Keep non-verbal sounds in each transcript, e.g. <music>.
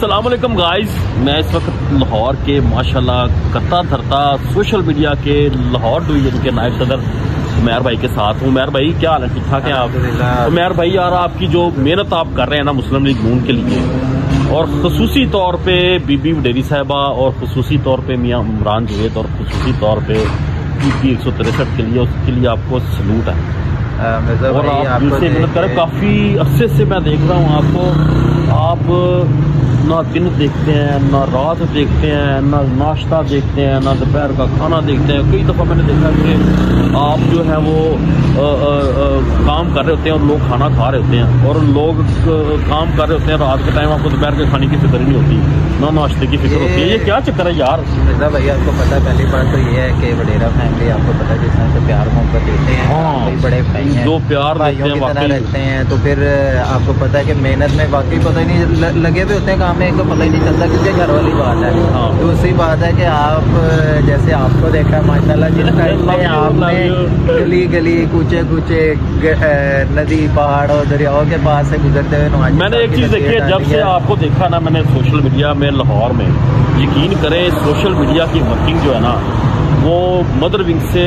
Aslam guys मैं इस वक्त लाहौर के माशाल्लाह कत्ता धरता सोशल मीडिया के लाहौर डिवीज़न के नायब सदर उमैर भाई के साथ हूँ। उमैर भाई क्या हाल है? ठीक ठाक है आप? उमैर भाई यार आपकी जो मेहनत आप कर रहे हैं ना मुस्लिम लीग नून के लिए और खसूसी तौर पे बीबी डेरी साहबा और खसूसी तौर पे मियाँ इमरान जुवेद और खसूसी तौर पे पी पी एक सौ तिरसठ के लिए उसके लिए आपको सलूट है। और आप जिससे मेहनत करें काफ़ी अरसे से मैं देख रहा हूँ आपको आप ना दिन देखते हैं ना रात देखते हैं ना नाश्ता देखते हैं ना दोपहर का खाना देखते हैं। कई दफ़ा मैंने देखा कि आप जो है वो आ, आ, काम कर रहे होते हैं और लोग खाना खा रहे होते हैं और लोग काम कर रहे होते हैं रात के टाइम आपको दोपहर के खाने की फ़िक्र नहीं होती ना नाश्ते की फ़िक्र होती है। ये क्या चक्कर है यार? मिर्ज़ा भाई आपको पता है पहली बात तो ये है कि वडेरा फैमिली आपको पता है जिस तरह से प्यार मोहब्बत देते हैं हाँ, बड़े जो प्यार देते हैं रखते हैं तो फिर आपको पता है कि मेहनत में वाकई पता ही नहीं लगे हुए होते हैं काम में एक तो पता ही नहीं चलता किसी घर वाली बात है। हाँ। दूसरी बात है कि आप जैसे आपको देखा माशाल्लाह जिस <laughs> टाइम में आपने गली गली कूचे कूचे नदी पहाड़ और दरियाओं के पास से गुजरते हुए मैंने एक चीज़ देखी है जब से आपको देखा ना मैंने सोशल मीडिया में लाहौर में। यकीन करें सोशल मीडिया की वर्किंग जो है ना वो मदर विंग से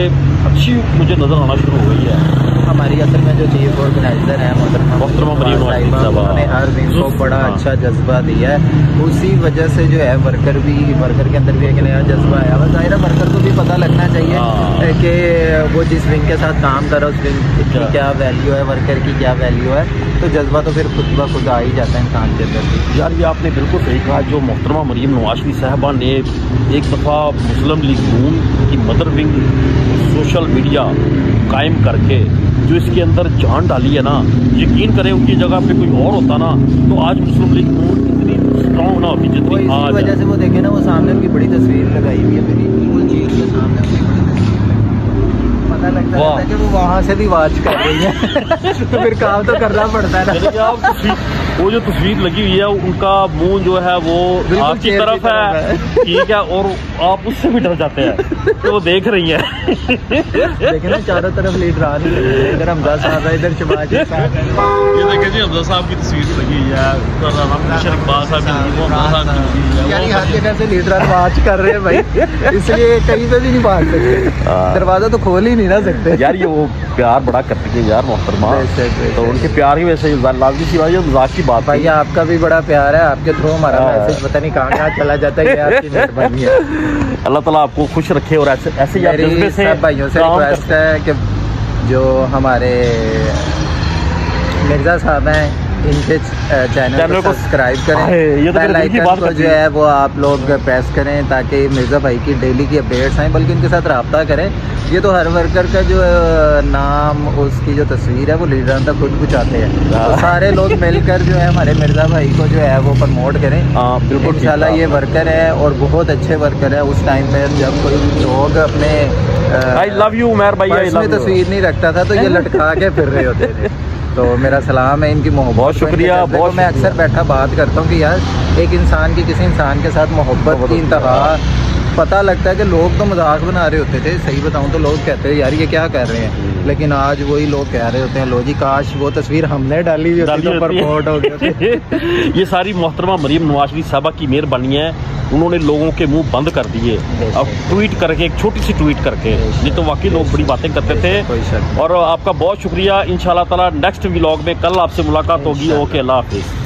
अच्छी मुझे नज़र आना शुरू हो गई है। हमारी असल में जो चीफ ऑर्गेनाइजर है उन्होंने हर दिन को बड़ा हाँ। अच्छा जज्बा दिया है। उसी वजह से जो है वर्कर भी वर्कर के अंदर भी एक नया जज्बा आया। हुआ ज़ाहिर वर्कर को भी पता लगना चाहिए हाँ। कि वो जिस विंग के साथ काम कर रहा है उस विंग की क्या वैल्यू है वर्कर की क्या वैल्यू है तो जज्बा तो फिर खुद ब खुद आ ही जाता है इंसान के अंदर यार ये आपने बिल्कुल सही कहा जो मोहतरमा मरीम नवाजवी साहबा ने एक दफ़ा मुस्लिम लीग नून की मदर विंग सोशल मीडिया कायम करके जो इसके अंदर जान डाली है ना यकीन करें उनकी जगह पे कोई और होता ना तो आज मुस्लिम लीग इतनी स्ट्रॉन्ग ना होती जितनी आज वजह से वो देखे ना वो सामने उनकी बड़ी तस्वीर लगाई हुई है मेरी बिल्कुल चीज़ के सामने पता लगता है कि वो वहाँ से भी वाच कर रही है। <laughs> तो फिर काम तो करना पड़ता है ना। वो जो तस्वीर लगी हुई है उनका मुँह जो है वो आपकी तरफ़ है। <laughs> ठीक है और आप उससे भी डर जाते हैं तो वो देख रही है। ना चारों तरफ़ लीडर इधर हमजा साहब है इधर शबाज ये देखे जी हमजा साहब की तस्वीर लगी हुई है। यानी हर जगह से लीडर वाच कर रहे हैं भाई। इसलिए कहीं पे भी नहीं भाग सकते। हाँ। दरवाज़ा तो खोल ही नहीं ना सकते। यार ये वो प्यार बड़ा करती है यार मोहतरमा। तो उनके प्यार ही वैसे लाजमी सी बात मज़ाक की बात भाई आपका भी बड़ा प्यार है आपके थ्रू हमारा मैसेज हाँ। पता नहीं कहाँ कहाँ चला जाता है आपकी मेहरबानी है। <laughs> अल्लाह ताला आपको खुश रखे और ऐसे ऐसे सब भाइयों से रिक्वेस्ट है कि जो हमारे मिर्ज़ा साहब हैं इनके चैनल को सब्सक्राइब करें। ये तो बेल आइकन को जो है। वो आप लोग प्रेस करें ताकि मिर्ज़ा भाई की डेली की अपडेट्स आएँ बल्कि उनके साथ रबता करें। ये तो हर वर्कर का जो नाम उसकी जो तस्वीर है वो लीडर तक खुद पहुँचाते हैं। तो हाँ। सारे लोग मिलकर जो है हमारे मिर्ज़ा भाई को जो है वो प्रमोट करें। हाँ, बिल्कुल इंशाल्लाह ये वर्कर है और बहुत अच्छे वर्कर है। उस टाइम पे जब कोई लोग अपने आई लव यू उमर भाई इसमें तस्वीर नहीं रखता था तो ये <laughs> लटका के फिर रहे होते थे। तो मेरा सलाम है इनकी मोहब्बत बहुत शुक्रिया बहुत मैं अक्सर बैठा बात करता हूँ कि यार एक इंसान की किसी इंसान के साथ मोहब्बत की इंतहा पता लगता है कि लोग तो मज़ाक बना रहे होते थे सही बताऊँ तो लोग कहते हैं यार ये क्या कर रहे हैं? लेकिन आज वही लोग कह रहे होते हैं लो जी काश वो तस्वीर हमने डाली हुई होती तो प्रमोट हो गया <laughs> ये सारी मोहतरमा मरीम नवाजवी साहबा की मेहरबानी है उन्होंने लोगों के मुँह बंद कर दिए। अब ट्वीट करके एक छोटी सी ट्वीट करके नहीं तो वाकई लोग बड़ी बातें करते थे। और आपका बहुत शुक्रिया इन ताला नेक्स्ट व्लॉग में कल आपसे मुलाकात होगी। ओके अल्लाह हाफिज़।